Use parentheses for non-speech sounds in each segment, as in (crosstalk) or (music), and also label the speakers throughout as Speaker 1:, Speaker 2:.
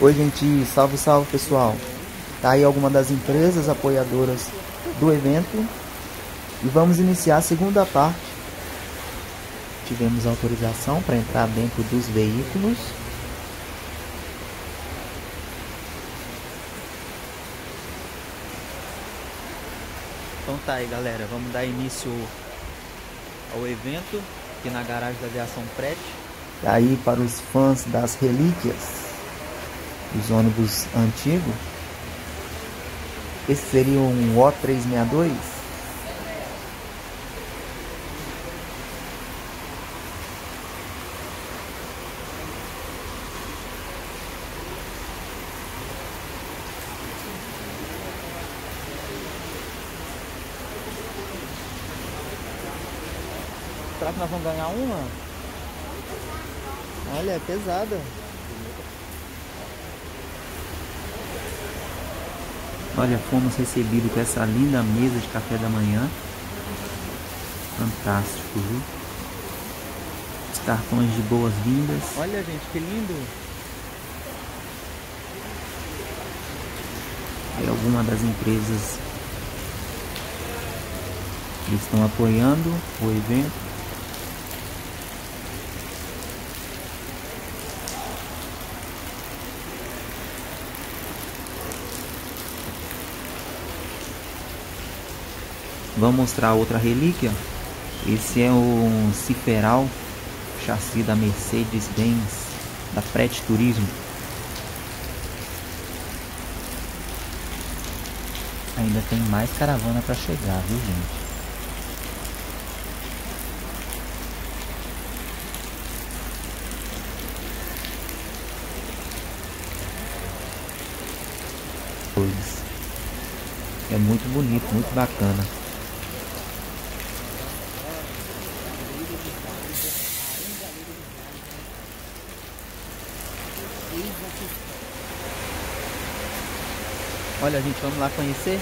Speaker 1: Oi, gente, salve, salve, pessoal. Tá aí alguma das empresas apoiadoras do evento e vamos iniciar a segunda parte. Tivemos autorização para entrar dentro dos veículos. Então tá aí, galera, vamos dar início ao evento aqui na garagem da Aviação Prete. Aí para os fãs das relíquias dos ônibus antigos. Esse seria um O362. Será que nós vamos ganhar uma? Olha, é pesada. Olha, fomos recebidos com essa linda mesa de café da manhã. Fantástico, viu? Os cartões de boas-vindas. Olha, gente, que lindo! Aí alguma das empresas que estão apoiando o evento. Vamos mostrar outra relíquia. Esse é o Ciferal, chassi da Mercedes-Benz, da Pret Turismo. Ainda tem mais caravana para chegar, viu gente? É muito bonito, muito bacana. Olha, gente, vamos lá conhecer.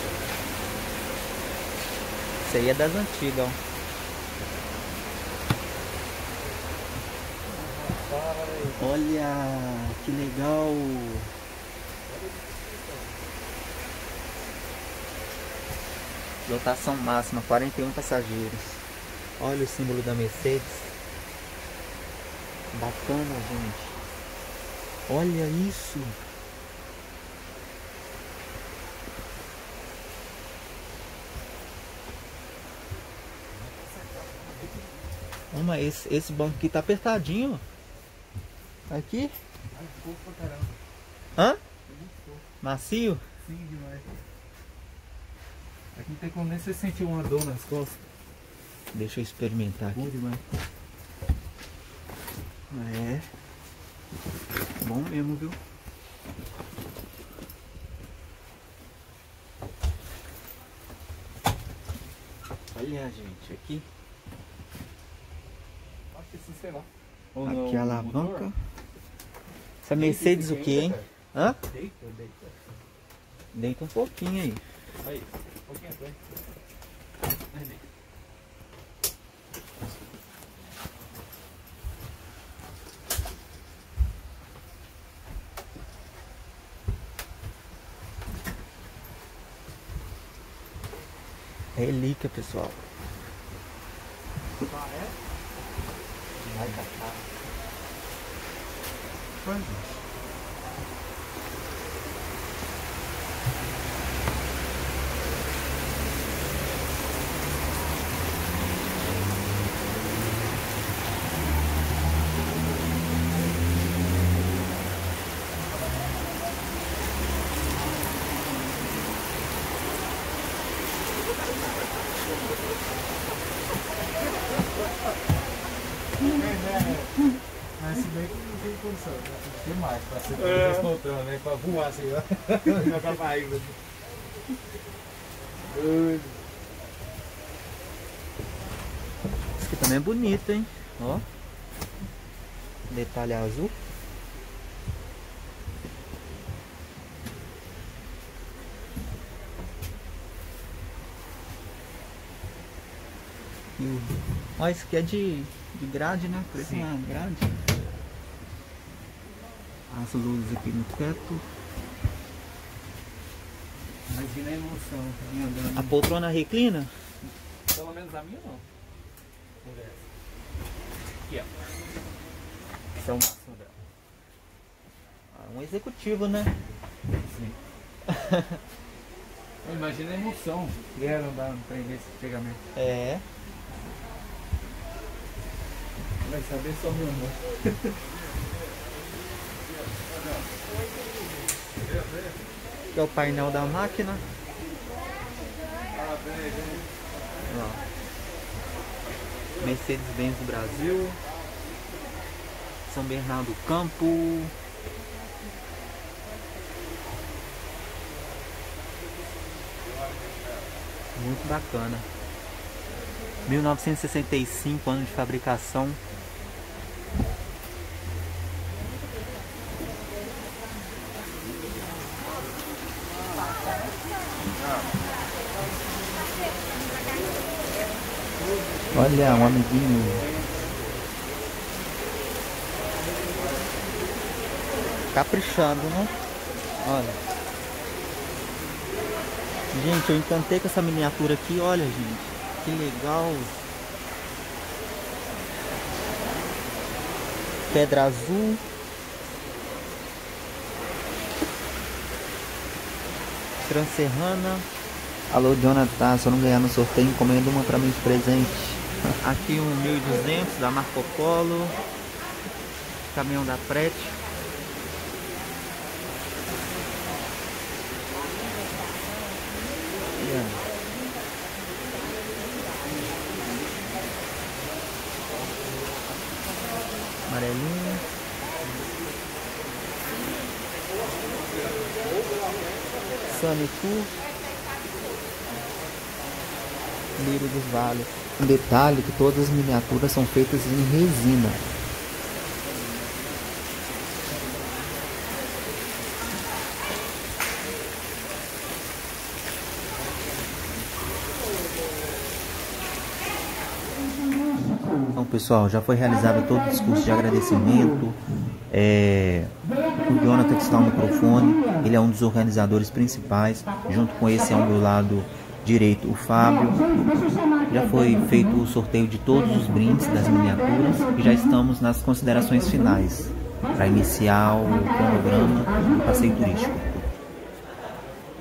Speaker 1: Isso aí é das antigas, ó. Olha, que legal. Lotação máxima, 41 passageiros. Olha o símbolo da Mercedes. Bacana, gente. Olha isso. Esse, esse banco aqui tá apertadinho. Aqui. Hã? Macio?
Speaker 2: Sim, demais. Aqui não tem como nem você sentir uma dor nas costas.
Speaker 1: Deixa eu experimentar aqui.
Speaker 2: Bom demais.
Speaker 1: É. Bom mesmo, viu? Olha, gente, aqui.
Speaker 2: Sei lá.
Speaker 1: Aqui a alavanca. Essa Mercedes o que, hein? Hã?
Speaker 2: Deita, deita.
Speaker 1: Deita um pouquinho aí.
Speaker 2: Aí, um pouquinho atrás. Deita.
Speaker 1: Relíquia, pessoal.
Speaker 2: Ah, é?
Speaker 1: Vai catar.
Speaker 2: Quanto? Mas se bem que não tem condição, né? Tem que pra ser
Speaker 3: É.
Speaker 2: desmontando, né? Pra voar assim, ó. Jogar barriga.
Speaker 1: Esse aqui também é bonito, hein? Ó. Detalhe azul. E o... Ó, esse aqui é de, de grade, né?
Speaker 2: Sim.
Speaker 1: uma grade. As luzes aqui no teto.
Speaker 2: Imagina a emoção, tá andando.
Speaker 1: A poltrona reclina?
Speaker 2: Pelo menos a minha não. Aqui, ó. Esse é o máximo dela.
Speaker 1: Ah, um executivo, né?
Speaker 2: Sim. (laughs) Imagina a emoção que era andar no trem desse pegamento.
Speaker 1: É.
Speaker 2: Vai saber só meu amor. (laughs)
Speaker 1: é o painel da máquina. Mercedes-Benz Brasil. São Bernardo do Campo. Muito bacana. 1965, ano de fabricação. Olha, um amiguinho. Caprichado, né? Olha. Gente, eu encantei com essa miniatura aqui, olha, gente. Que legal. Pedra azul. Transerrana. Alô, Jonathan, se eu não ganhar no sorteio, encomenda uma pra mim de presente. Aqui um 1200 da Marco Polo. Caminhão da Prete. Yeah. Amarelinho. Sanicu. Dos Vales. Um detalhe que todas as miniaturas são feitas em resina. Então, pessoal, já foi realizado todo o discurso de agradecimento. É, o Jonathan que está no microfone, ele é um dos organizadores principais. Junto com esse ao meu lado direito, o Fábio. Já foi feito o sorteio de todos os brindes das miniaturas e já estamos nas considerações finais para iniciar o cronograma do passeio turístico.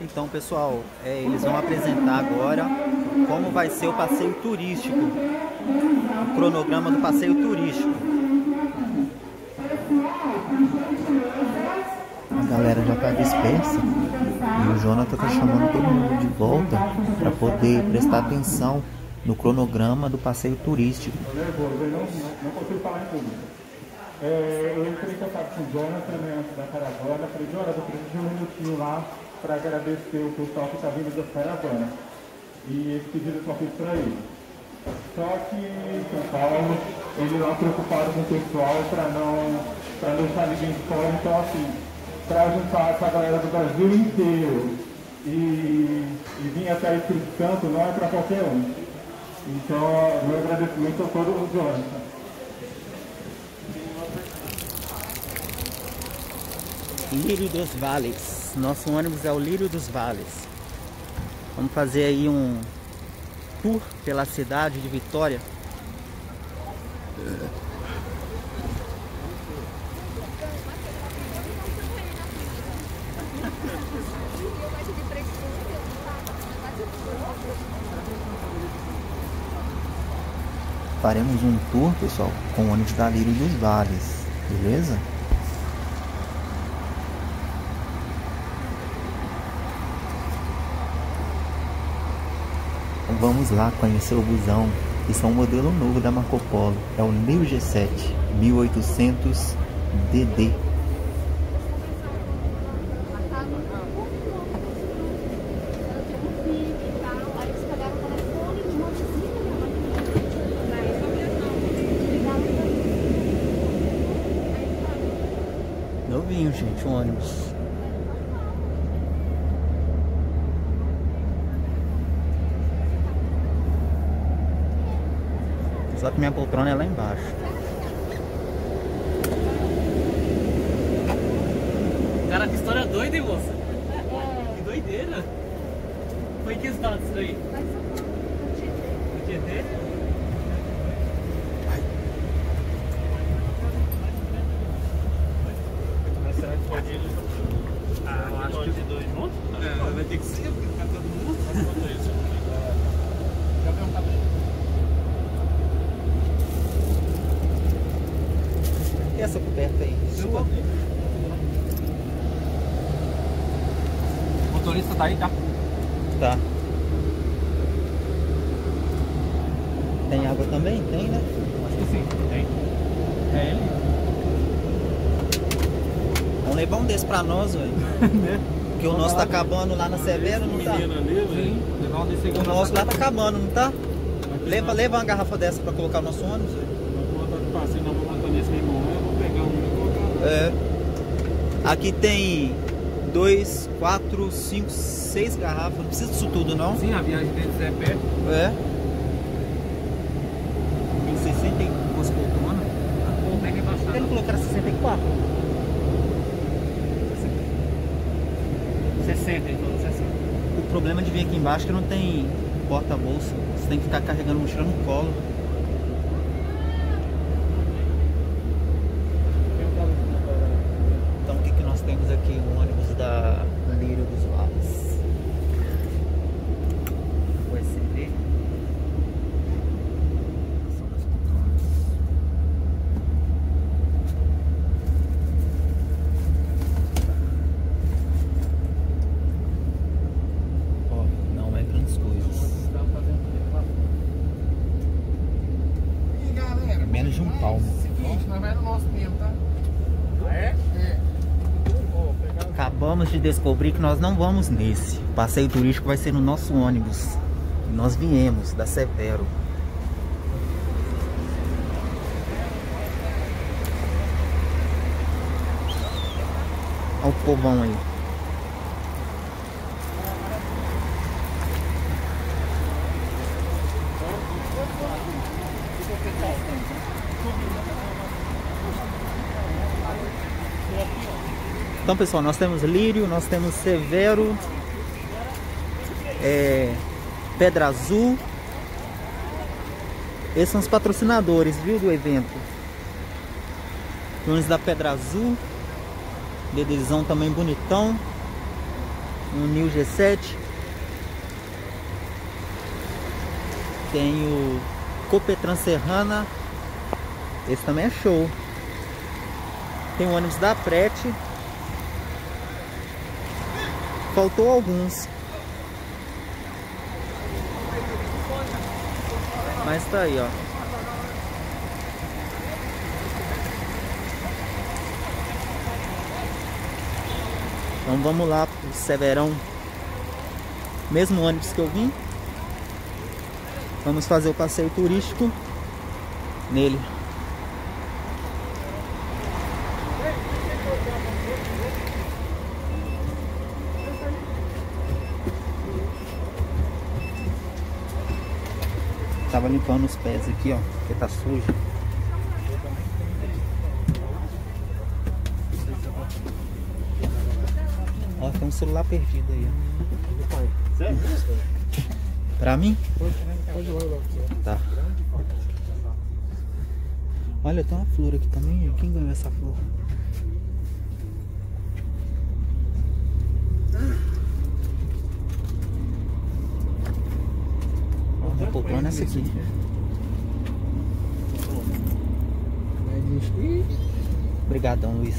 Speaker 1: Então, pessoal, é, eles vão apresentar agora como vai ser o passeio turístico, o cronograma do passeio turístico. A galera já está dispersa e o Jonathan está chamando todo mundo de volta para poder prestar atenção no cronograma do passeio turístico.
Speaker 3: Eu nervoso, eu não, não consigo falar em público. É, eu entrei em contato com o Jonathan né, antes da caravana. Falei, Jonathan, eu preciso de um minutinho lá para agradecer o pessoal que está vindo da caravana. E esse pedido só fiz para ele. Só que em São Paulo, ele não preocupado com o pessoal para não, pra deixar ninguém de fora. Então, assim, para juntar essa galera do Brasil inteiro e, e vir até Espírito Santo não é para qualquer um. Então, meu agradecimento a todo o Jonathan.
Speaker 1: Lírio dos Vales. Nosso ônibus é o Lírio dos Vales. Vamos fazer aí um tour pela cidade de Vitória. Faremos um tour, pessoal, com ônibus da Lírio dos Vales, beleza? Vamos lá conhecer o busão. Isso é um modelo novo da Marco Polo. É o Neo G7 1800 DD. Novinho, gente, o ônibus. Só que minha poltrona é lá embaixo.
Speaker 4: Cara, que história doida, hein, moça? Que doideira. Foi em que estado isso aí? No Tietê? Mas será que pode ir? Ah, eu acho que dois juntos? É, vai ter que ser, porque ficar todo mundo. Já um.
Speaker 1: E essa coberta aí? Sua?
Speaker 4: O motorista tá aí, tá?
Speaker 1: Tá. Tem água também? Tem, né?
Speaker 4: Acho que sim. Tem. É ele?
Speaker 1: Vamos levar um desse pra nós, velho. (laughs) Porque o nosso tá acabando lá na Severo, não tá?
Speaker 4: Sim. Levar um desse aí
Speaker 1: O nosso lá tá acabando, não tá? Leva, leva uma garrafa dessa pra colocar no nosso ônibus, velho.
Speaker 4: Passeio, não vou botar nesse mesmo eu vou pegar um e colocar.
Speaker 1: É. Aqui tem dois, quatro, cinco, seis garrafas. Não precisa disso tudo, não.
Speaker 4: Sim, a viagem deles é perto.
Speaker 1: É. Tem 62 poltronas.
Speaker 4: A conta é rebaixada.
Speaker 1: Falou que era 64.
Speaker 4: 60, ele falou 60.
Speaker 1: O problema de vir aqui embaixo é que não tem porta-bolsa. Você tem que ficar carregando mochila no colo. Então o que, que nós temos aqui? O ônibus da Lira dos Vales. O SB. São das poltronas. Ó, não é grandes coisas.
Speaker 2: E galera,
Speaker 1: Menos de um palmo.
Speaker 2: seguinte, nós vai no nosso tempo, tá?
Speaker 4: Ah, é?
Speaker 2: É.
Speaker 1: Acabamos de descobrir que nós não vamos nesse. O passeio turístico vai ser no nosso ônibus. Nós viemos da Severo. Olha o povão aí. Então, pessoal, nós temos Lírio, nós temos Severo, é, Pedra Azul. Esses são os patrocinadores, viu, do evento. Ônibus da Pedra Azul, Dedezão também bonitão, um Nil G7. Tem o Copetran Serrana, esse também é show. Tem o ônibus da Prete, Faltou alguns. Mas tá aí, ó. Então vamos lá pro Severão. Mesmo ônibus que eu vim. Vamos fazer o passeio turístico nele. Limpando os pés aqui, ó, porque tá sujo. Ó, tem um celular perdido aí, ó. Pra mim? Tá. Olha, tem uma flor aqui também. Quem ganhou essa flor? Poltrona é essa aqui. Obrigadão, Luiz.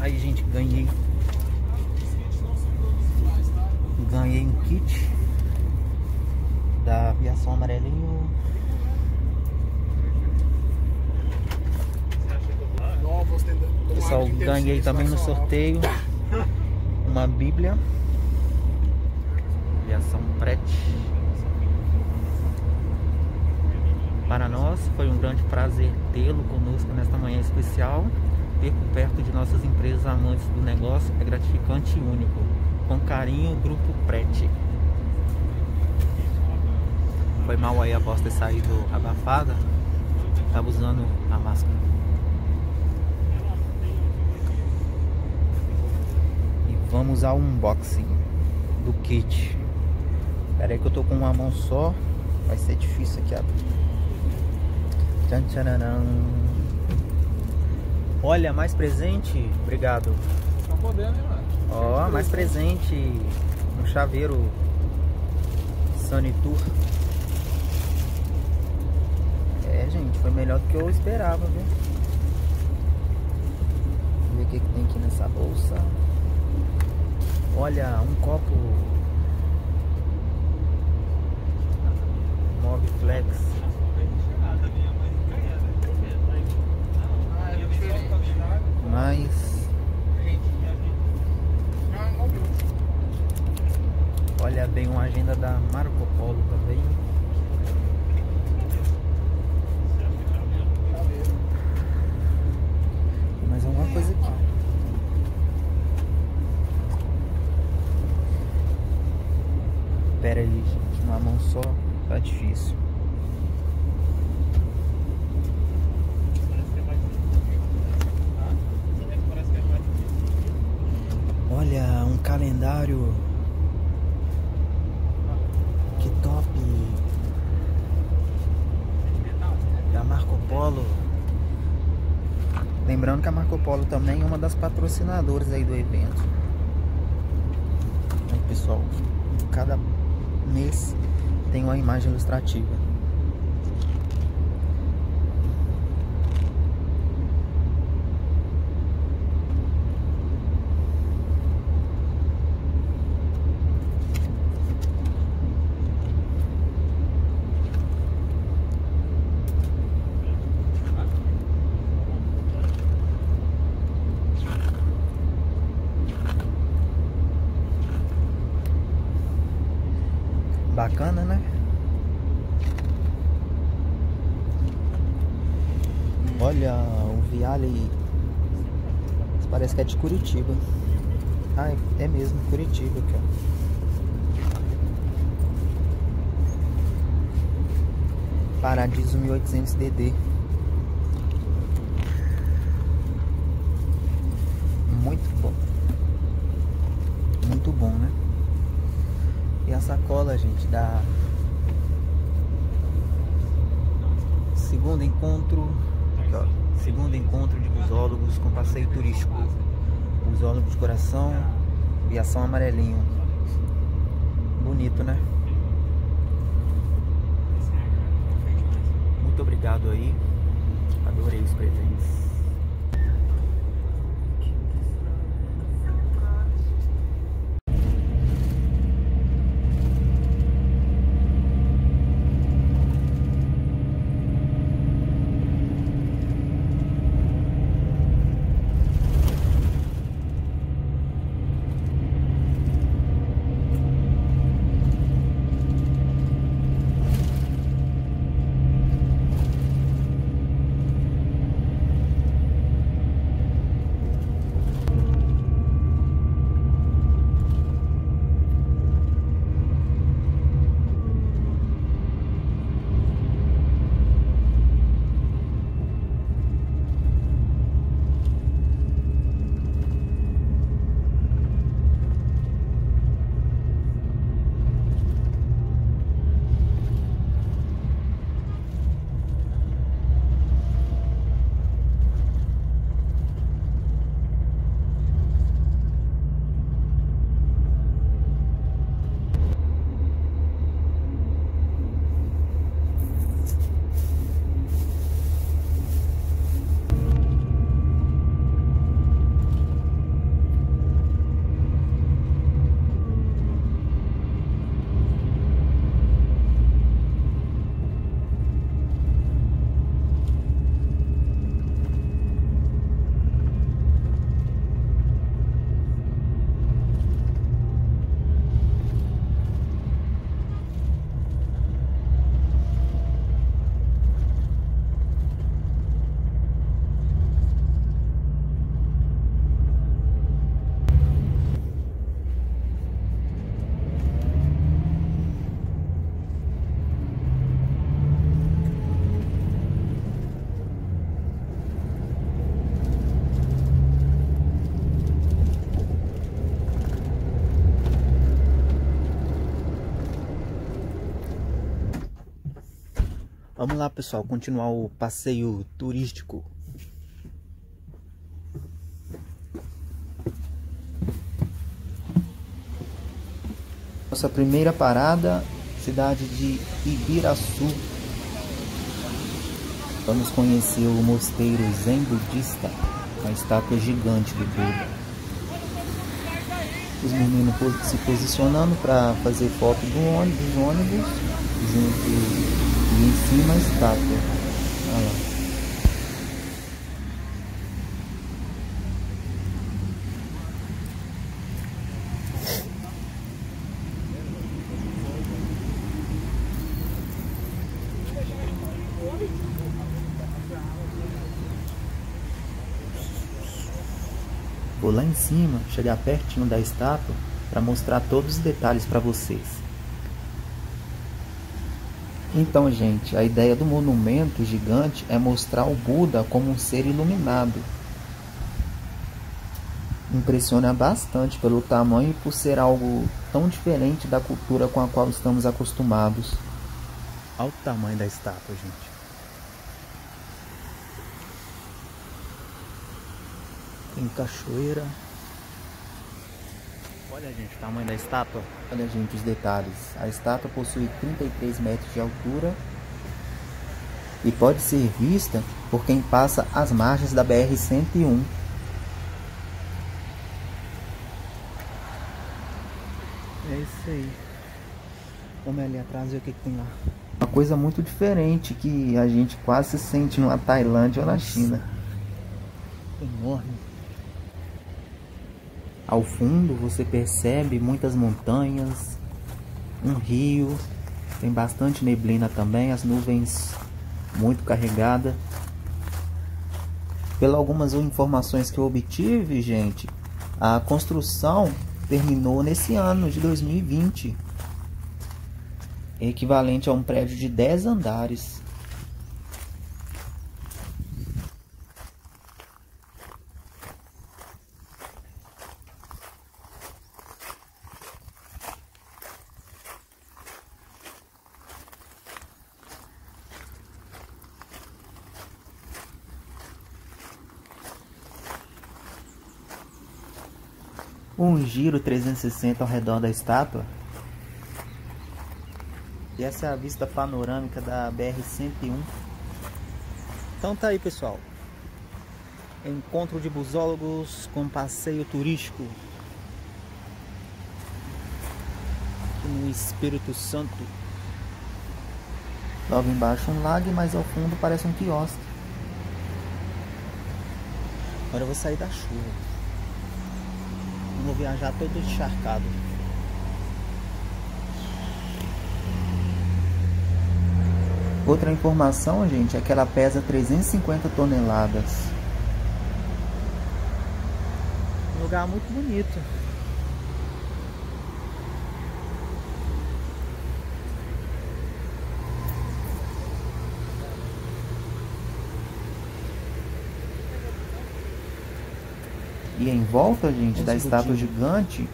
Speaker 1: Aí, gente, ganhei. Ganhei um kit da aviação amarelinho. Pessoal, ganhei também no sorteio uma bíblia. Aviação Prete. Para nós foi um grande prazer tê-lo conosco nesta manhã especial. Ter perto de nossas empresas amantes do negócio é gratificante e único. Com carinho, Grupo Prete. Foi mal aí a voz ter saído abafada. Estava usando a máscara. Vamos ao unboxing do kit. Pera aí que eu tô com uma mão só. Vai ser difícil aqui abrir. Tchan. Olha, mais presente. Obrigado.
Speaker 2: Estão podendo, hein, mano?
Speaker 1: Ó, mais presente. Um chaveiro Sanitur. É, gente, foi melhor do que eu esperava, viu? Vamos ver o que, que tem aqui nessa bolsa. Olha, um copo Moviflex. Mais. Olha bem uma agenda da Marco Polo também. Tem mais alguma coisa aqui. Pera aí, gente, uma mão só tá difícil. Olha, um calendário. Que top! Da Marco Polo. Lembrando que a Marco Polo também é uma das patrocinadoras aí do evento. Aí, pessoal, cada mês tem uma imagem ilustrativa. Bacana, né? Olha, o Viale parece que é de Curitiba. Ah, é mesmo, Curitiba aqui, ó. Paradiso 1800 DD. Muito bom. Muito bom, né? E a sacola, gente, da segundo encontro, ó, segundo encontro de busólogos com passeio turístico. Busólogo de coração, viação amarelinho. Bonito, né? Muito obrigado aí. Adorei os presentes. Vamos lá, pessoal, continuar o passeio turístico. Nossa primeira parada, cidade de Ibiraçu. Vamos conhecer o mosteiro Zen Budista, uma estátua gigante de Buda. Os meninos se posicionando para fazer foto do ônibus, ônibus junto e em cima a estátua. Olha lá. Vou lá em cima, chegar pertinho da estátua para mostrar todos os detalhes para vocês. Então, gente, a ideia do monumento gigante é mostrar o Buda como um ser iluminado. Impressiona bastante pelo tamanho e por ser algo tão diferente da cultura com a qual estamos acostumados. Olha o tamanho da estátua, gente. Tem cachoeira. Olha, gente, o tamanho da estátua. Olha, gente, os detalhes. A estátua possui 33 metros de altura e pode ser vista por quem passa as margens da BR-101. É isso aí. Vamos ali atrás ver o que, que tem lá. Uma coisa muito diferente que a gente quase se sente numa Tailândia ou na China. Enorme. Ao fundo você percebe muitas montanhas, um rio, tem bastante neblina também, as nuvens muito carregadas. Pelas algumas informações que eu obtive, gente, a construção terminou nesse ano de 2020, equivalente a um prédio de 10 andares. um giro 360 ao redor da estátua. E essa é a vista panorâmica da BR-101. Então tá aí, pessoal. Encontro de busólogos com passeio turístico. Aqui no Espírito Santo. Logo embaixo um lago, mas ao fundo parece um quiosque. Agora eu vou sair da chuva. Vou viajar todo encharcado. Outra informação, gente, é que ela pesa 350 toneladas. Um lugar muito bonito. E em volta, gente, da estátua gigante,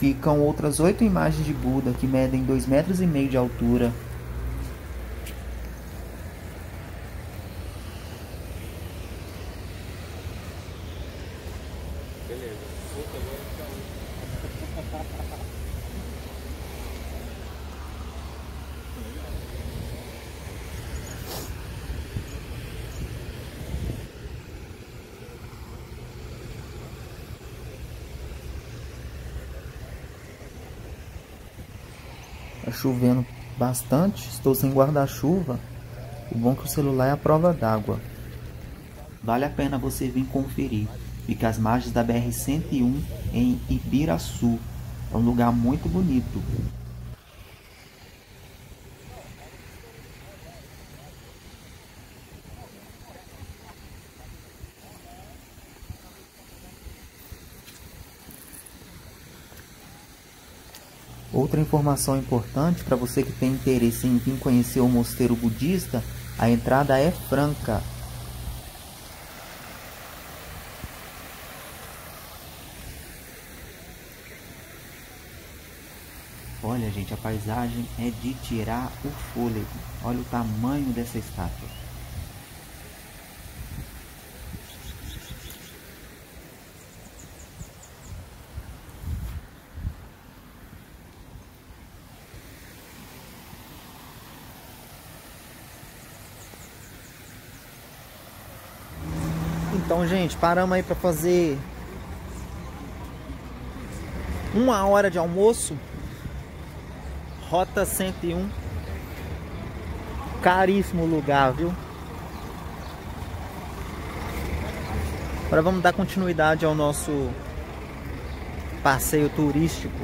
Speaker 1: ficam outras oito imagens de Buda que medem dois metros e meio de altura. Chovendo bastante, estou sem guarda-chuva. O bom é que o celular é a prova d'água. Vale a pena você vir conferir. Fica às margens da BR-101 em Ibiraçu. É um lugar muito bonito. Outra informação importante para você que tem interesse em vir conhecer o mosteiro budista, a entrada é franca. Olha, gente, a paisagem é de tirar o fôlego. Olha o tamanho dessa estátua. Gente, paramos aí para fazer uma hora de almoço. Rota 101. Caríssimo lugar, viu? Agora vamos dar continuidade ao nosso passeio turístico.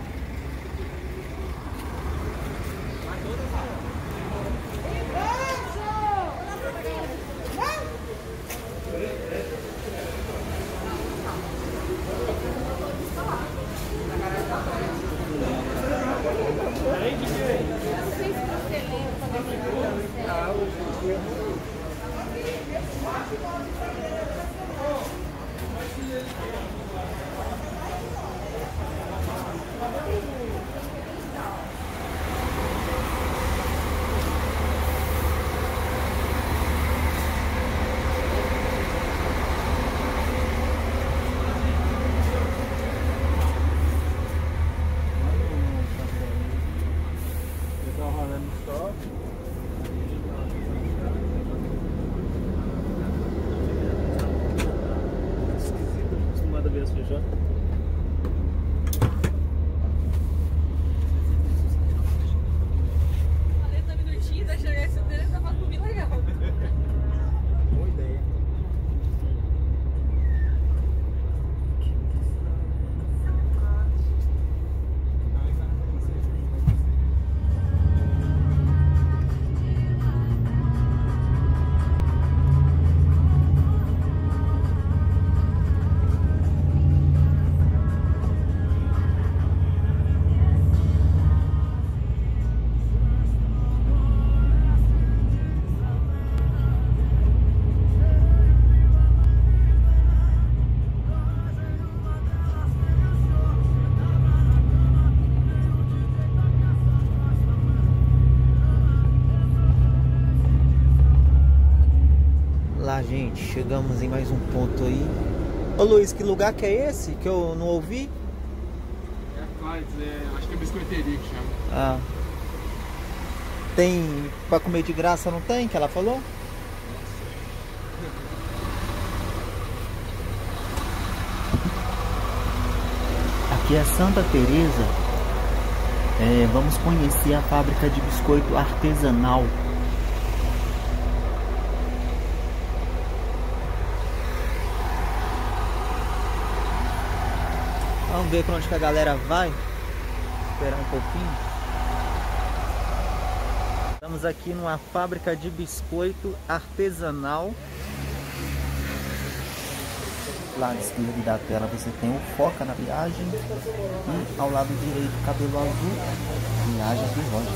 Speaker 1: Gente, chegamos em mais um ponto aí. Ô Luiz, que lugar que é esse? Que eu não ouvi?
Speaker 2: É Clydes, é, acho que é biscoiteria que chama.
Speaker 1: Ah. Tem pra comer de graça, não tem? Que ela falou? Aqui é Santa Teresa. É, vamos conhecer a fábrica de biscoito artesanal. Vamos ver pra onde que a galera vai. Esperar um pouquinho. Estamos aqui numa fábrica de biscoito artesanal. Lado esquerdo da tela você tem o Foca na viagem. E ao lado direito, cabelo azul, viagem de rocha.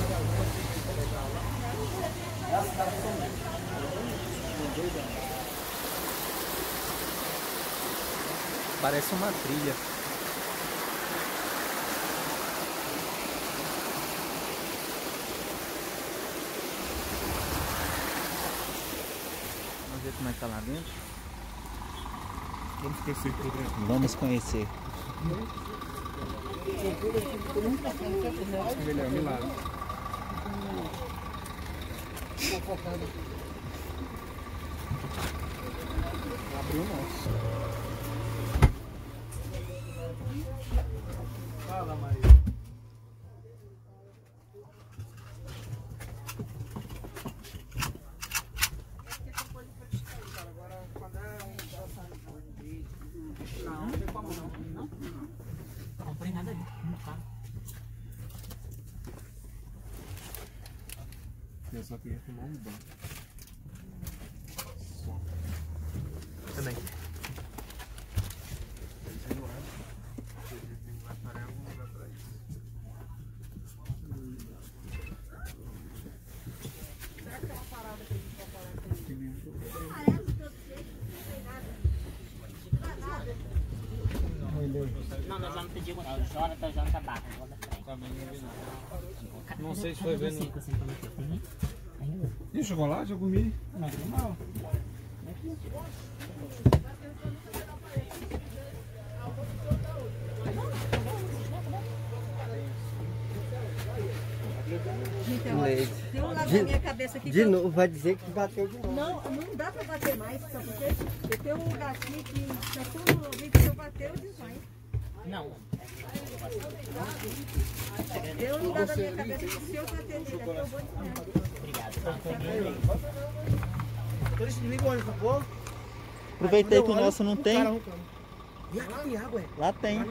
Speaker 1: Parece uma trilha. Como é que tá lá dentro.
Speaker 2: Vamos conhecer por dentro.
Speaker 1: Vamos conhecer.
Speaker 2: Melhor, milagre. Abriu o nosso. Fala, Maria.
Speaker 4: Não comprei nada ali. Não tá.
Speaker 2: Eu só queria tomar um banho. Só.
Speaker 4: Também.
Speaker 5: Não, nós vamos pedir o Jonathan, o Jonathan Barra.
Speaker 2: Não sei se foi vendo.
Speaker 5: Cinco, assim, prometeu. Tem?
Speaker 2: E o chocolate? Eu comi.
Speaker 5: Não, não.
Speaker 6: Leite.
Speaker 7: Tem um lado
Speaker 6: De-
Speaker 7: da minha cabeça aqui que
Speaker 6: De
Speaker 7: eu-
Speaker 6: novo, vai dizer que bateu de novo.
Speaker 7: Não, não dá pra bater mais, sabe por quê? Eu tenho um gatinho que tá todo no ouvido, se eu bater, eu desmaio.
Speaker 5: Não.
Speaker 7: Tem um lado da minha cabeça que se eu bater aqui, eu vou desmaiar.
Speaker 5: Não.
Speaker 1: Aproveitei que o nosso não tem.
Speaker 8: E aqui tem água, é?
Speaker 1: Lá tem.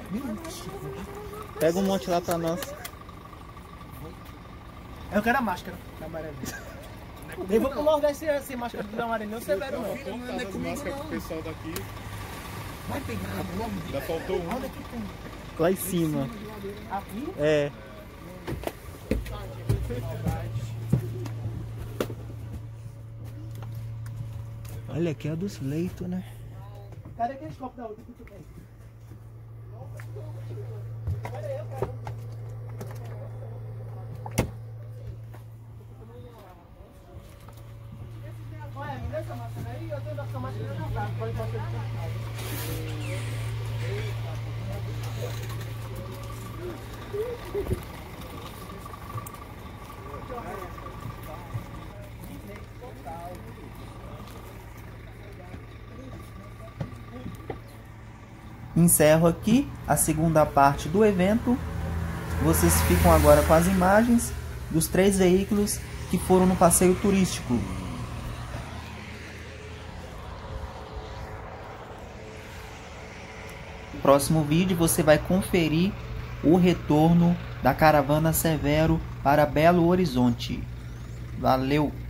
Speaker 1: Pega um monte lá pra nós.
Speaker 8: Eu quero a máscara da amarela. Nem vou pro Nordeste sem, máscara da amarela, não severo não. Não é comigo não.
Speaker 9: pessoal daqui
Speaker 8: Vai pegar, vamos.
Speaker 9: já faltou um.
Speaker 1: Lá em cima.
Speaker 8: Aqui?
Speaker 1: É. Olha aqui é dos leitos, né?
Speaker 8: Cadê aqueles copos da outra que tu tem? Olha, me aí, eu tenho carro, pode.
Speaker 1: Encerro aqui a segunda parte do evento. Vocês ficam agora com as imagens dos três veículos que foram no passeio turístico. No próximo vídeo você vai conferir o retorno da caravana Severo para Belo Horizonte. Valeu!